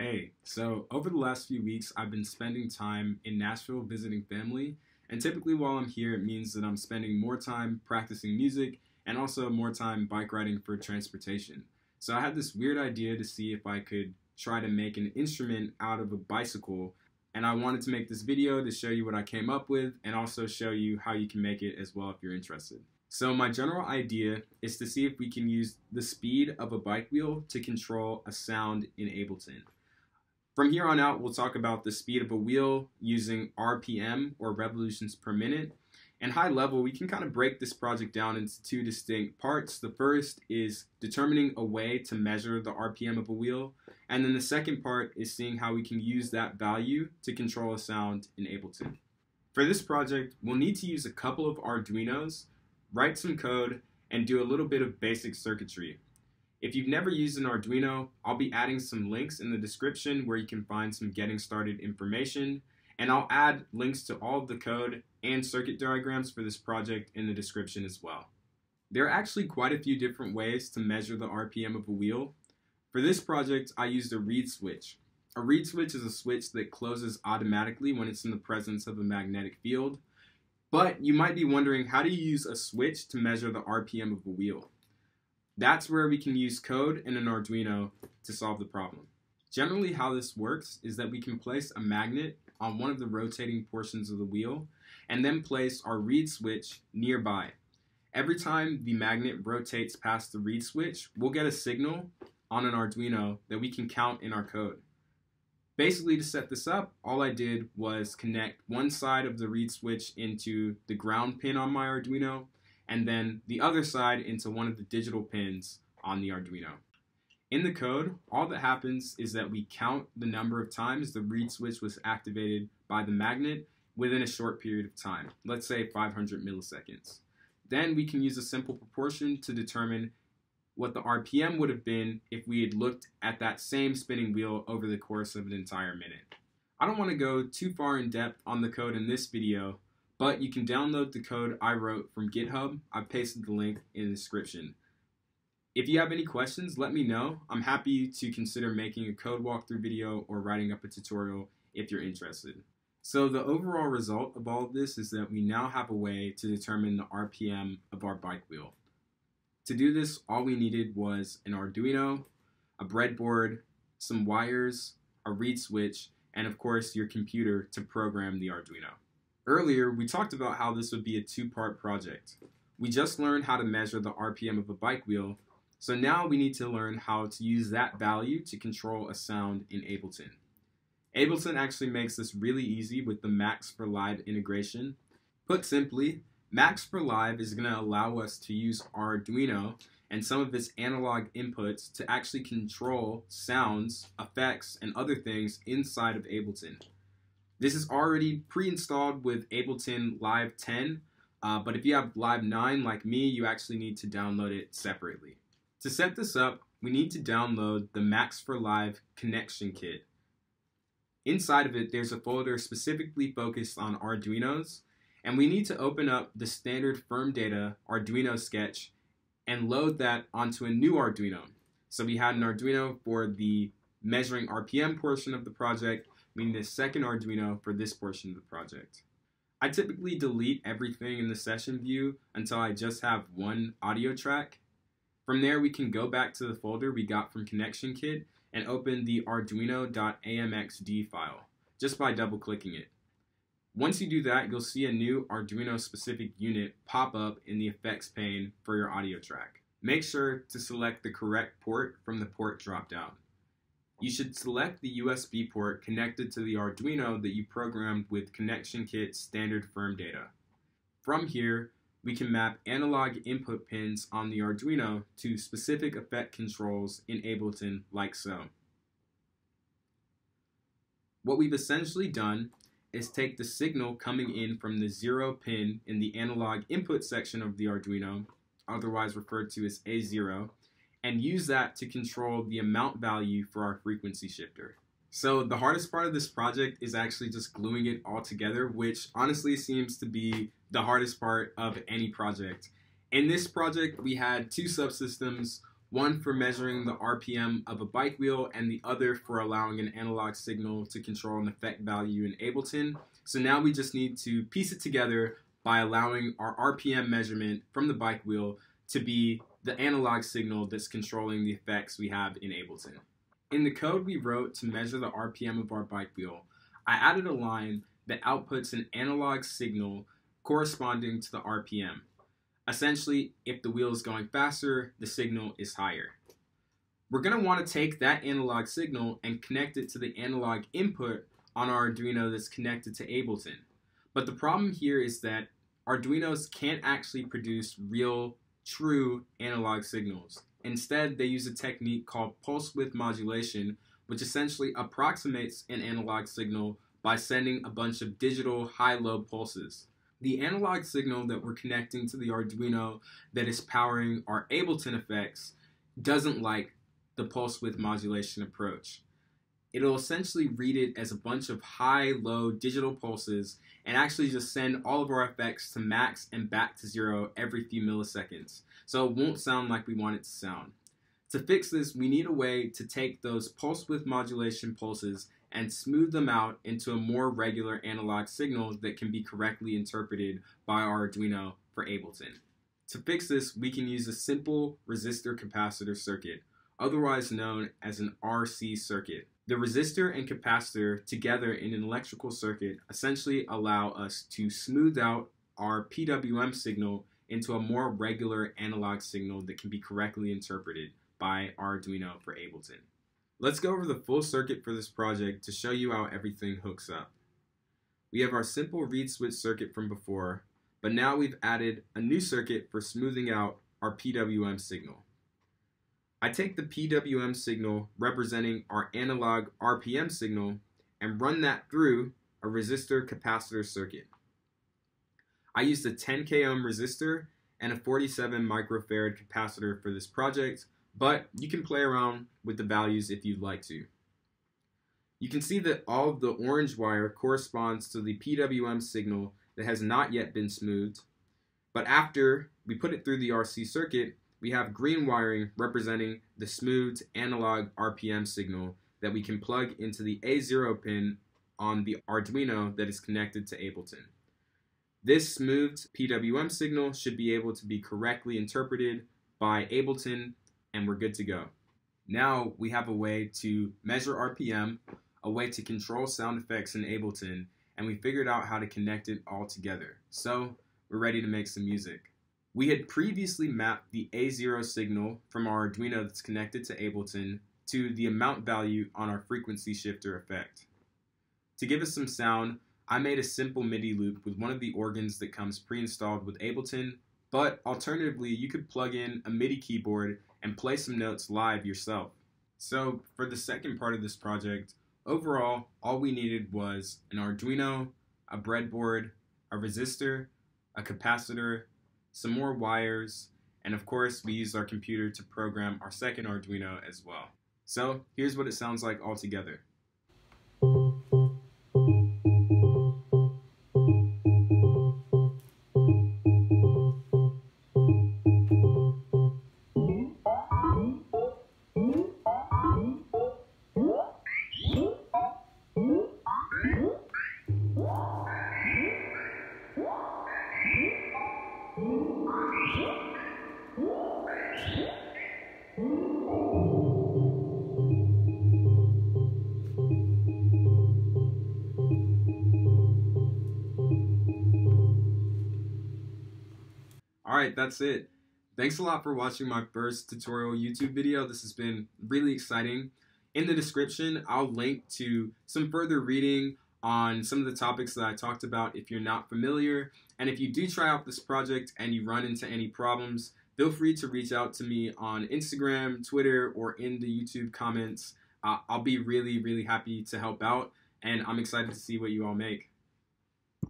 Hey, so over the last few weeks, I've been spending time in Nashville visiting family, and typically while I'm here, it means that I'm spending more time practicing music and also more time bike riding for transportation. So I had this weird idea to see if I could try to make an instrument out of a bicycle, and I wanted to make this video to show you what I came up with and also show you how you can make it as well if you're interested. So my general idea is to see if we can use the speed of a bike wheel to control a sound in Ableton. From here on out, we'll talk about the speed of a wheel using RPM or revolutions per minute. And high level, we can kind of break this project down into two distinct parts. The first is determining a way to measure the RPM of a wheel. And then the second part is seeing how we can use that value to control a sound in Ableton. For this project, we'll need to use a couple of Arduinos, write some code, and do a little bit of basic circuitry. If you've never used an Arduino, I'll be adding some links in the description where you can find some getting started information, and I'll add links to all of the code and circuit diagrams for this project in the description as well. There are actually quite a few different ways to measure the RPM of a wheel. For this project, I used a reed switch. A reed switch is a switch that closes automatically when it's in the presence of a magnetic field. But you might be wondering, how do you use a switch to measure the RPM of a wheel? That's where we can use code in an Arduino to solve the problem. Generally how this works is that we can place a magnet on one of the rotating portions of the wheel and then place our reed switch nearby. Every time the magnet rotates past the reed switch, we'll get a signal on an Arduino that we can count in our code. Basically to set this up, all I did was connect one side of the reed switch into the ground pin on my Arduino and then the other side into one of the digital pins on the Arduino. In the code, all that happens is that we count the number of times the reed switch was activated by the magnet within a short period of time, let's say 500 milliseconds. Then we can use a simple proportion to determine what the RPM would have been if we had looked at that same spinning wheel over the course of an entire minute. I don't want to go too far in depth on the code in this video, but you can download the code I wrote from GitHub. I've pasted the link in the description. If you have any questions, let me know. I'm happy to consider making a code walkthrough video or writing up a tutorial if you're interested. So the overall result of all of this is that we now have a way to determine the RPM of our bike wheel. To do this, all we needed was an Arduino, a breadboard, some wires, a reed switch, and of course your computer to program the Arduino. Earlier, we talked about how this would be a two-part project. We just learned how to measure the RPM of a bike wheel, so now we need to learn how to use that value to control a sound in Ableton. Ableton actually makes this really easy with the Max for Live integration. Put simply, Max for Live is going to allow us to use Arduino and some of its analog inputs to actually control sounds, effects, and other things inside of Ableton. This is already pre-installed with Ableton Live 10, uh, but if you have Live 9 like me, you actually need to download it separately. To set this up, we need to download the Max for Live connection kit. Inside of it, there's a folder specifically focused on Arduinos, and we need to open up the StandardFirmata Arduino sketch and load that onto a new Arduino. So we had an Arduino for the measuring RPM portion of the project, meaning the second Arduino for this portion of the project. I typically delete everything in the session view until I just have one audio track. From there, we can go back to the folder we got from Connection Kit and open the arduino.amxd file just by double clicking it. Once you do that, you'll see a new Arduino specific unit pop up in the effects pane for your audio track. Make sure to select the correct port from the port dropdown you should select the USB port connected to the Arduino that you programmed with Connection Kit standard firm data. From here, we can map analog input pins on the Arduino to specific effect controls in Ableton like so. What we've essentially done is take the signal coming in from the zero pin in the analog input section of the Arduino, otherwise referred to as A0, and use that to control the amount value for our frequency shifter. So the hardest part of this project is actually just gluing it all together, which honestly seems to be the hardest part of any project. In this project, we had two subsystems, one for measuring the RPM of a bike wheel, and the other for allowing an analog signal to control an effect value in Ableton. So now we just need to piece it together by allowing our RPM measurement from the bike wheel to be the analog signal that's controlling the effects we have in Ableton. In the code we wrote to measure the RPM of our bike wheel, I added a line that outputs an analog signal corresponding to the RPM. Essentially, if the wheel is going faster, the signal is higher. We're going to want to take that analog signal and connect it to the analog input on our Arduino that's connected to Ableton. But the problem here is that Arduinos can't actually produce real, true analog signals. Instead, they use a technique called pulse width modulation, which essentially approximates an analog signal by sending a bunch of digital high-low pulses the analog signal that we're connecting to the Arduino that is powering our Ableton effects doesn't like the pulse width modulation approach. It'll essentially read it as a bunch of high, low digital pulses and actually just send all of our effects to max and back to zero every few milliseconds. So it won't sound like we want it to sound. To fix this, we need a way to take those pulse width modulation pulses and smooth them out into a more regular analog signal that can be correctly interpreted by our Arduino for Ableton. To fix this, we can use a simple resistor capacitor circuit, otherwise known as an RC circuit. The resistor and capacitor together in an electrical circuit essentially allow us to smooth out our PWM signal into a more regular analog signal that can be correctly interpreted by Arduino for Ableton. Let's go over the full circuit for this project to show you how everything hooks up. We have our simple reed switch circuit from before, but now we've added a new circuit for smoothing out our PWM signal. I take the PWM signal representing our analog RPM signal and run that through a resistor capacitor circuit. I used a 10 k ohm resistor and a 47 microfarad capacitor for this project but you can play around with the values if you'd like to. You can see that all of the orange wire corresponds to the PWM signal that has not yet been smoothed, but after we put it through the RC circuit, we have green wiring representing the smoothed analog RPM signal that we can plug into the A0 pin on the Arduino that is connected to Ableton. This smoothed PWM signal should be able to be correctly interpreted by Ableton and we're good to go. Now we have a way to measure RPM, a way to control sound effects in Ableton, and we figured out how to connect it all together. So we're ready to make some music. We had previously mapped the A0 signal from our Arduino that's connected to Ableton to the amount value on our frequency shifter effect. To give us some sound, I made a simple MIDI loop with one of the organs that comes pre-installed with Ableton, but alternatively, you could plug in a MIDI keyboard and play some notes live yourself. So for the second part of this project, overall, all we needed was an Arduino, a breadboard, a resistor, a capacitor, some more wires, and of course we used our computer to program our second Arduino as well. So here's what it sounds like all together. Alright, that's it. Thanks a lot for watching my first tutorial YouTube video. This has been really exciting. In the description, I'll link to some further reading on some of the topics that I talked about if you're not familiar. And if you do try out this project and you run into any problems, feel free to reach out to me on Instagram, Twitter, or in the YouTube comments. Uh, I'll be really, really happy to help out, and I'm excited to see what you all make.